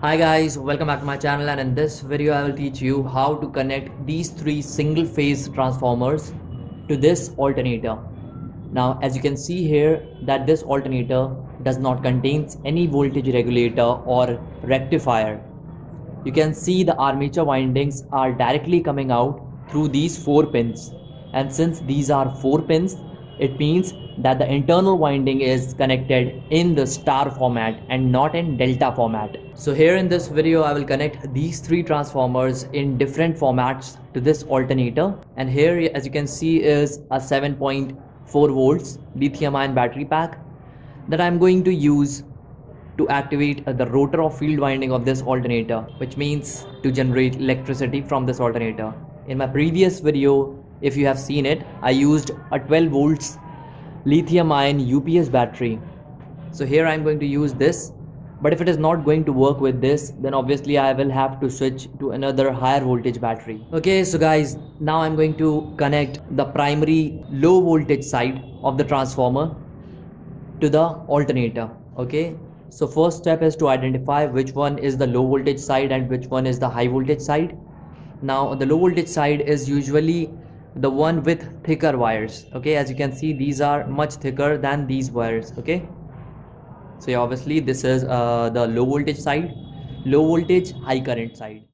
Hi guys, welcome back to my channel and in this video I will teach you how to connect these three single phase transformers to this alternator. Now as you can see here that this alternator does not contains any voltage regulator or rectifier. You can see the armature windings are directly coming out through these four pins and since these are four pins it means that the internal winding is connected in the star format and not in delta format. So here in this video I will connect these three transformers in different formats to this alternator and here as you can see is a 7.4 volts lithium ion battery pack that I'm going to use to activate the rotor of field winding of this alternator which means to generate electricity from this alternator. In my previous video if you have seen it I used a 12 volts lithium ion UPS battery. So here I'm going to use this. But if it is not going to work with this then obviously I will have to switch to another higher voltage battery. Okay so guys now I'm going to connect the primary low voltage side of the transformer to the alternator. Okay so first step is to identify which one is the low voltage side and which one is the high voltage side. Now the low voltage side is usually the one with thicker wires okay? As you can see these are much thicker than these wires okay? So yeah, obviously this is uh, the low voltage side. Low voltage high current side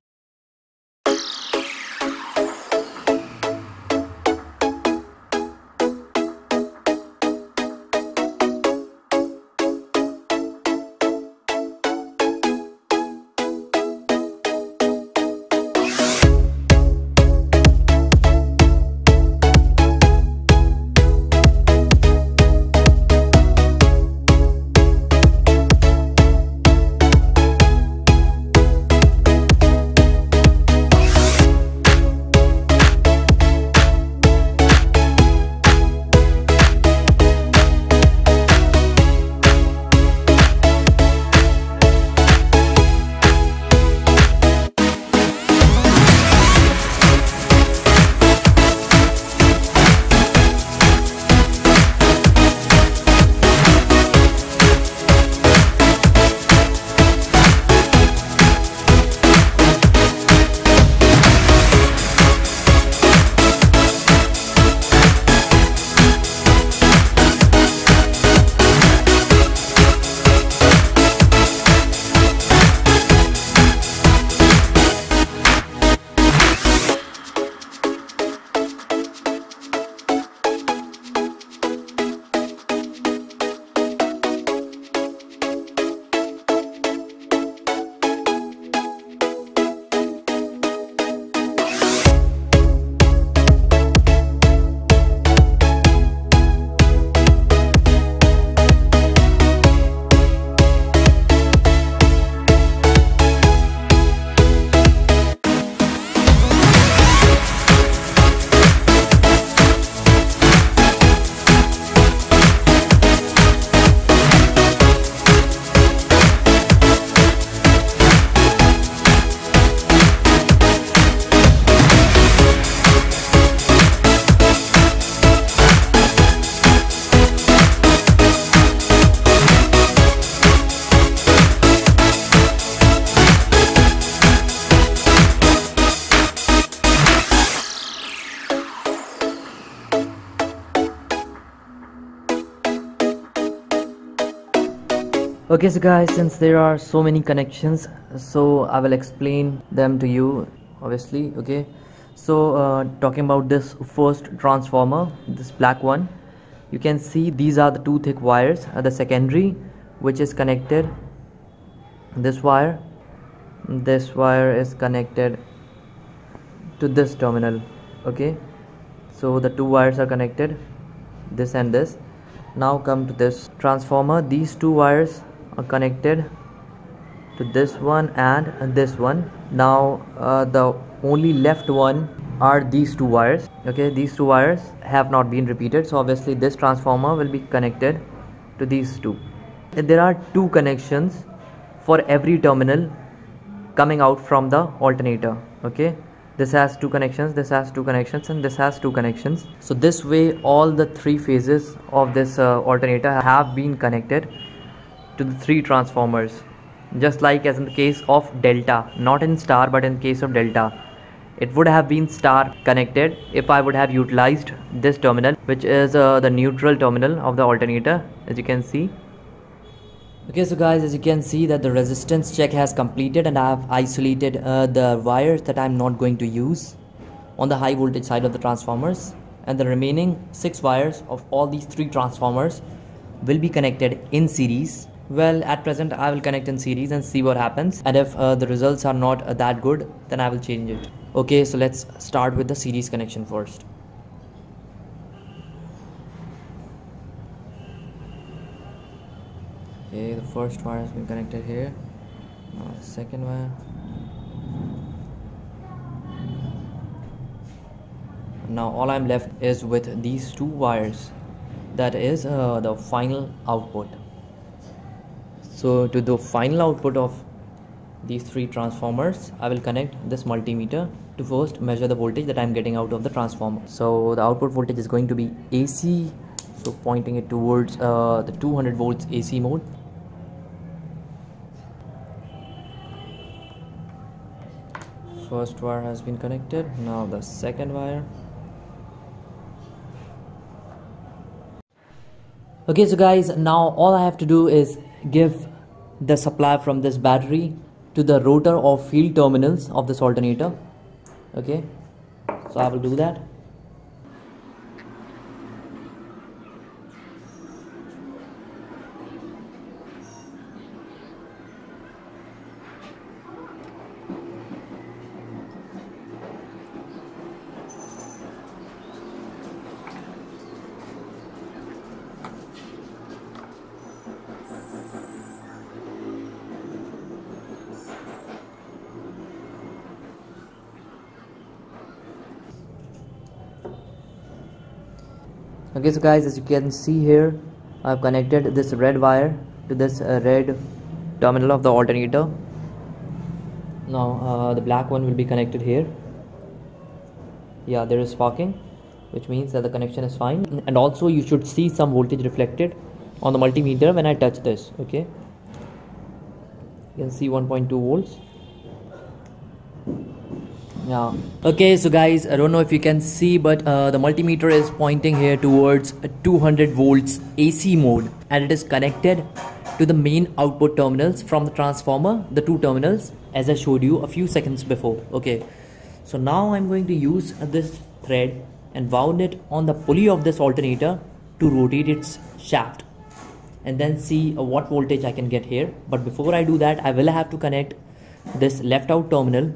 okay so guys since there are so many connections so i will explain them to you obviously okay? So uh, talking about this first transformer this black one you can see these are the two thick wires uh, the secondary which is connected this wire this wire is connected to this terminal okay? So the two wires are connected this and this. Now come to this transformer these two wires are connected to this one and this one. Now uh, the only left one are these two wires. Okay these two wires have not been repeated so obviously this transformer will be connected to these two. There are two connections for every terminal coming out from the alternator. Okay this has two connections this has two connections and this has two connections. So this way all the three phases of this uh, alternator have been connected to the three transformers. Just like as in the case of delta not in star but in case of delta. It would have been star connected if I would have utilized this terminal which is uh, the neutral terminal of the alternator as you can see. Okay so guys as you can see that the resistance check has completed and I have isolated uh, the wires that I'm not going to use on the high voltage side of the transformers. And the remaining six wires of all these three transformers will be connected in series well at present I will connect in series and see what happens. And if uh, the results are not uh, that good then I will change it. Okay so let's start with the series connection first. Okay the first wire has been connected here. Now the second wire. Now all I'm left is with these two wires. That is uh, the final output so to the final output of these three transformers I will connect this multimeter to first measure the voltage that I'm getting out of the transformer. So the output voltage is going to be AC so pointing it towards uh, the 200 volts AC mode. First wire has been connected. Now the second wire. Okay so guys now all I have to do is give the supply from this battery to the rotor or field terminals of this alternator. Okay? So I will do that okay so guys as you can see here I've connected this red wire to this uh, red terminal of the alternator. Now uh, the black one will be connected here. Yeah there is sparking which means that the connection is fine. And also you should see some voltage reflected on the multimeter when I touch this okay? You can see 1.2 volts yeah. Okay so guys i don't know if you can see but uh, the multimeter is pointing here towards 200 volts ac mode and it is connected to the main output terminals from the transformer the two terminals as i showed you a few seconds before. Okay. So now i'm going to use this thread and wound it on the pulley of this alternator to rotate its shaft and then see uh, what voltage i can get here. But before i do that i will have to connect this left out terminal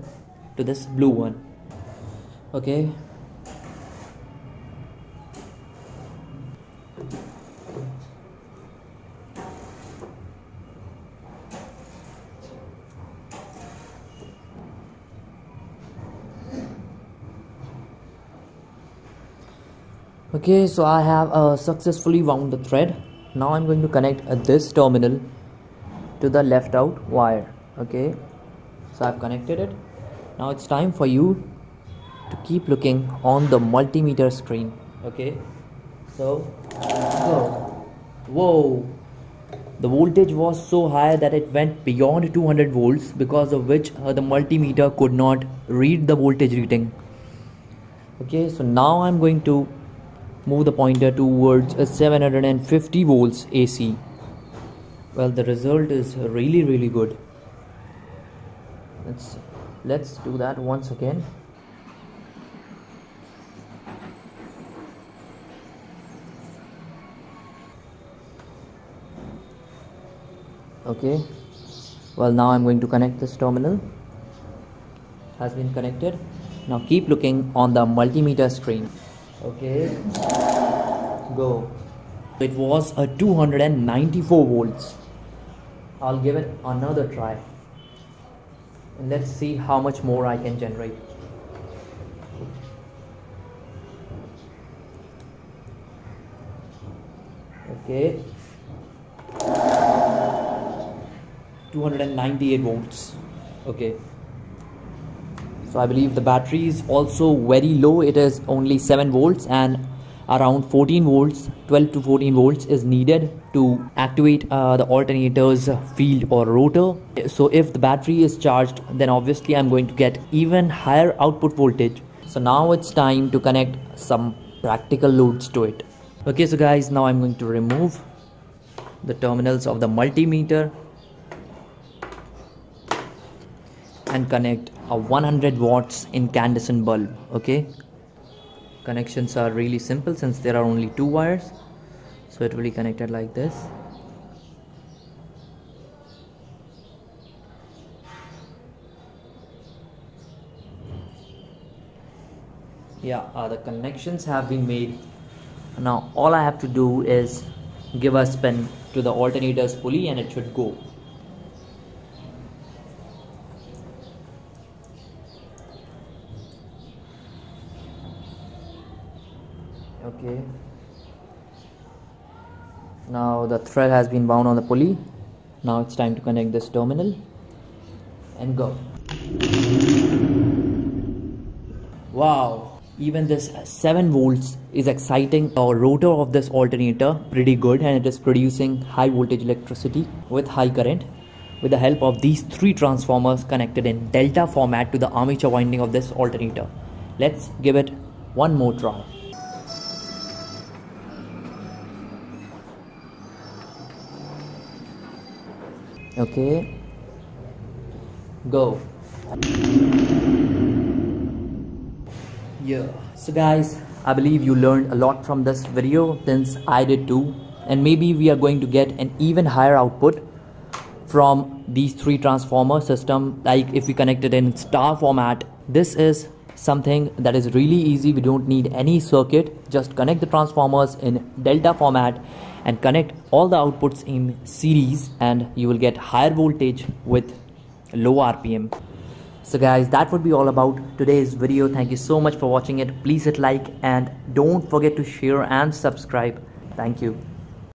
to this blue one. Okay? Okay so I have uh, successfully wound the thread. Now I'm going to connect uh, this terminal to the left out wire. Okay? So I've connected it now it's time for you to keep looking on the multimeter screen okay? So go whoa. The voltage was so high that it went beyond 200 volts because of which uh, the multimeter could not read the voltage reading. Okay so now I'm going to move the pointer towards a 750 volts AC well the result is really really good. Let's let's do that once again. Okay. Well now I'm going to connect this terminal. Has been connected. Now keep looking on the multimeter screen. Okay. Go. It was a 294 volts. I'll give it another try let's see how much more I can generate. Okay. 298 volts. Okay. So I believe the battery is also very low. It is only 7 volts and around 14 volts 12 to 14 volts is needed to activate uh, the alternator's field or rotor. So if the battery is charged then obviously i'm going to get even higher output voltage. So now it's time to connect some practical loads to it. Okay so guys now i'm going to remove the terminals of the multimeter and connect a 100 watts incandescent bulb okay connections are really simple since there are only two wires. So it will be connected like this. Yeah uh, the connections have been made. Now all I have to do is give a spin to the alternator's pulley and it should go okay. Now the thread has been bound on the pulley. Now it's time to connect this terminal and go. Wow. Even this 7 volts is exciting. The rotor of this alternator pretty good and it is producing high voltage electricity with high current. With the help of these three transformers connected in delta format to the armature winding of this alternator. Let's give it one more try okay. Go. Yeah. So guys i believe you learned a lot from this video since i did too. And maybe we are going to get an even higher output from these three transformer system. Like if we connect it in star format this is something that is really easy. We don't need any circuit. Just connect the transformers in delta format and connect all the outputs in series and you will get higher voltage with low rpm so guys that would be all about today's video. Thank you so much for watching it. Please hit like and don't forget to share and subscribe. Thank you